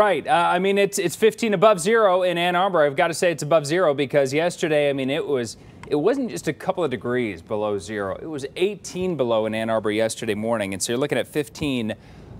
Right. Uh, I mean, it's it's 15 above zero in Ann Arbor. I've got to say it's above zero because yesterday, I mean, it was it wasn't just a couple of degrees below zero. It was 18 below in Ann Arbor yesterday morning, and so you're looking at 15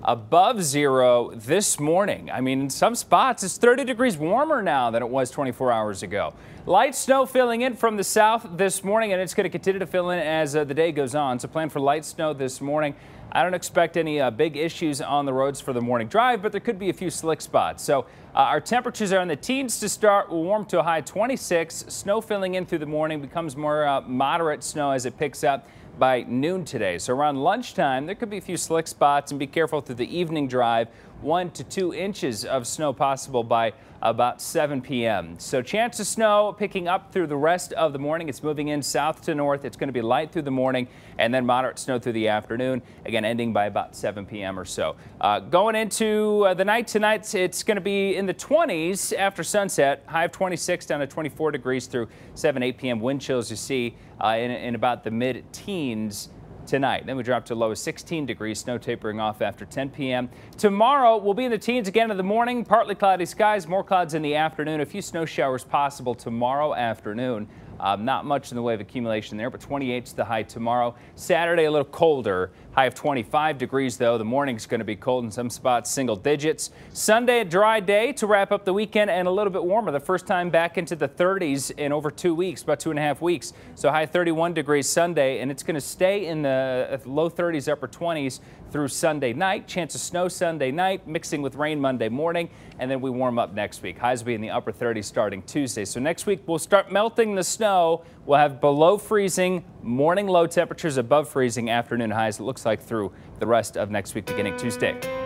above zero this morning. I mean, in some spots, it's 30 degrees warmer now than it was 24 hours ago. Light snow filling in from the south this morning, and it's going to continue to fill in as uh, the day goes on. So plan for light snow this morning. I don't expect any uh, big issues on the roads for the morning drive, but there could be a few slick spots. So uh, our temperatures are in the teens to start, warm to a high 26. Snow filling in through the morning becomes more uh, moderate snow as it picks up by noon today. So around lunchtime, there could be a few slick spots and be careful through the evening drive. One to two inches of snow possible by about 7 p.m. So chance of snow picking up through the rest of the morning. It's moving in south to north. It's going to be light through the morning and then moderate snow through the afternoon. Again, ending by about 7 p.m. or so. Uh, going into uh, the night tonight, it's going to be in the 20s after sunset. High of 26 down to 24 degrees through 7, 8 p.m. Wind chills you see uh, in, in about the mid-teens tonight. Then we drop to low of 16 degrees, snow tapering off after 10 p.m. Tomorrow, we'll be in the teens again in the morning, partly cloudy skies, more clouds in the afternoon, a few snow showers possible tomorrow afternoon. Um, not much in the way of accumulation there, but 28 is the high tomorrow. Saturday, a little colder. High of 25 degrees, though. The morning's going to be cold in some spots, single digits. Sunday, a dry day to wrap up the weekend and a little bit warmer. The first time back into the 30s in over two weeks, about two and a half weeks. So high 31 degrees Sunday, and it's going to stay in the low 30s, upper 20s through Sunday night. Chance of snow Sunday night, mixing with rain Monday morning, and then we warm up next week. Highs will be in the upper 30s starting Tuesday. So next week we'll start melting the snow. We'll have below freezing, morning low temperatures above freezing, afternoon highs. It looks like through the rest of next week beginning Tuesday.